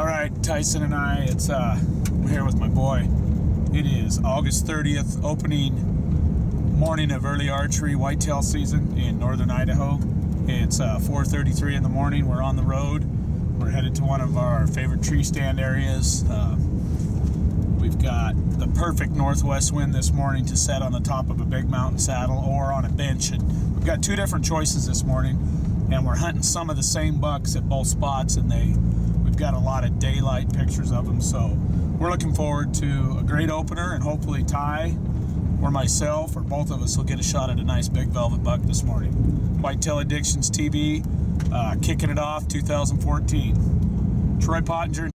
All right, Tyson and I, it's uh, I'm here with my boy. It is August 30th, opening morning of early archery whitetail season in northern Idaho. It's uh, 4:33 in the morning. We're on the road. We're headed to one of our favorite tree stand areas. Uh, we've got the perfect northwest wind this morning to set on the top of a big mountain saddle or on a bench, and we've got two different choices this morning. And we're hunting some of the same bucks at both spots, and they we've got a lot of daylight pictures of them. So we're looking forward to a great opener, and hopefully Ty or myself or both of us will get a shot at a nice big velvet buck this morning. Whitetail Addictions TV, uh, kicking it off 2014. Troy Pottenger.